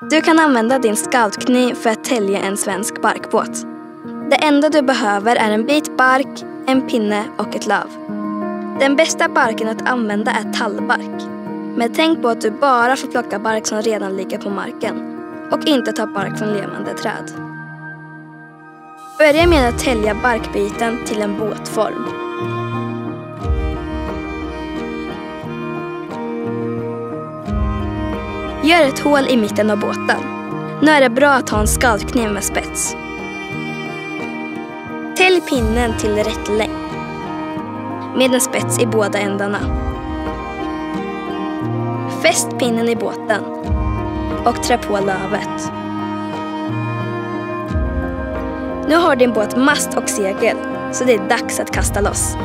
Du kan använda din scoutkniv för att tälja en svensk barkbåt. Det enda du behöver är en bit bark, en pinne och ett löv. Den bästa barken att använda är tallbark. Men tänk på att du bara får plocka bark som redan ligger på marken och inte ta bark från levande träd. Börja med att tälja barkbiten till en båtform. Gör ett hål i mitten av båten. Nu är det bra att ha en skalkniv med spets. Tälj pinnen till rätt längd. Med en spets i båda ändarna. Fäst pinnen i båten och trä på lövet. Nu har din båt mast och segel, så det är dags att kasta loss.